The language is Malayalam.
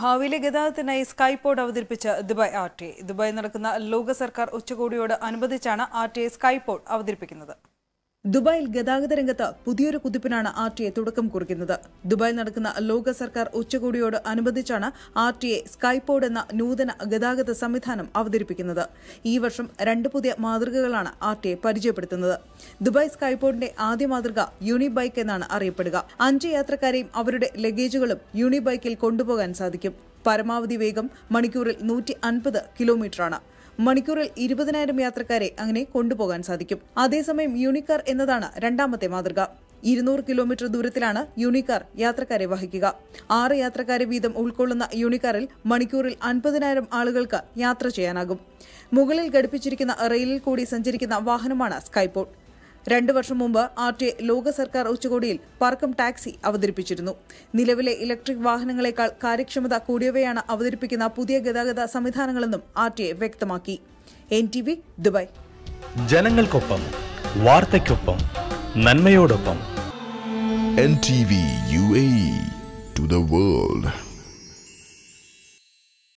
ഭാവിയിലെ ഗതാഗതത്തിനായി സ്കൈപോഡ് അവതരിപ്പിച്ച ദുബായ് ആർ ടി ദുബായ് നടക്കുന്ന ലോക സർക്കാർ ഉച്ചകോടിയോട് അനുബന്ധിച്ചാണ് ആർ ടി സ്കൈപോഡ് അവതരിപ്പിക്കുന്നത്. ദുബായിൽ ഗതാഗത രംഗത്ത് പുതിയൊരു കുതിപ്പിനാണ് ആർ ടി എ തുടക്കം കുറിക്കുന്നത്. ദുബായിൽ നടക്കുന്ന ലോക സർക്കാർ ഉച്ചകോടിയോട് അനുബന്ധിച്ചാണ് ആർ ടി എ സ്കൈപോഡ് എന്ന നൂതന ഗതാഗത സംവിധാനം അവതരിപ്പിക്കുന്നത്. ഈ വർഷം രണ്ട് പുതിയ മാതൃകകളാണ് ആർ ടി എ പരിചയപ്പെടുത്തുന്നത്. ദുബായ് സ്കൈപോഡിന്റെ ആദ്യ മാതൃക യൂണിബൈക്ക് എന്നാണ് അറിയപ്പെടുക. അഞ്ച് യാത്രക്കാരെയും അവരുടെ ലഗേജുകളും യൂണിബൈക്കിൽ കൊണ്ടുപോകാൻ സാധിക്കും. പരമാവധി വേഗം മണിക്കൂറിൽ നൂറ്റി അൻപത് കിലോമീറ്ററാണ്. മണിക്കൂറിൽ ഇരുപതിനായിരം യാത്രക്കാരെ അങ്ങനെ കൊണ്ടുപോകാൻ സാധിക്കും. അതേസമയം യൂണിക്കാർ എന്നതാണ് രണ്ടാമത്തെ മാതൃക. ഇരുന്നൂറ് കിലോമീറ്റർ ദൂരത്തിലാണ് യൂണിക്കാർ യാത്രക്കാരെ വഹിക്കുക. ആറ് യാത്രക്കാരെ വീതം ഉൾക്കൊള്ളുന്ന യൂണിക്കാറിൽ മണിക്കൂറിൽ അൻപതിനായിരം ആളുകൾക്ക് യാത്ര ചെയ്യാനാകും. മുകളിൽ ഘടിപ്പിച്ചിരിക്കുന്ന റെയിലിൽ കൂടി സഞ്ചരിക്കുന്ന വാഹനമാണ് സ്കൈപോഡ് രണ്ടു വർഷം മുമ്പ് ആർ ടി ലോക സർക്കാർ ഉച്ചകോടിയിൽ പറക്കം ടാക്സി അവതരിപ്പിച്ചിരുന്നു. നിലവിലെ ഇലക്ട്രിക് വാഹനങ്ങളെക്കാൾ കാര്യക്ഷമത കൂടിയവയാണ് അവതരിപ്പിക്കുന്ന പുതിയ ഗതാഗത സംവിധാനങ്ങളെന്നും ആർ ടി വ്യക്തമാക്കി. N T V Dubai. ജനങ്ങൾക്കൊപ്പം വാർത്തയ്ക്കൊപ്പം നന്മയോടൊപ്പം. N T V U A to the world.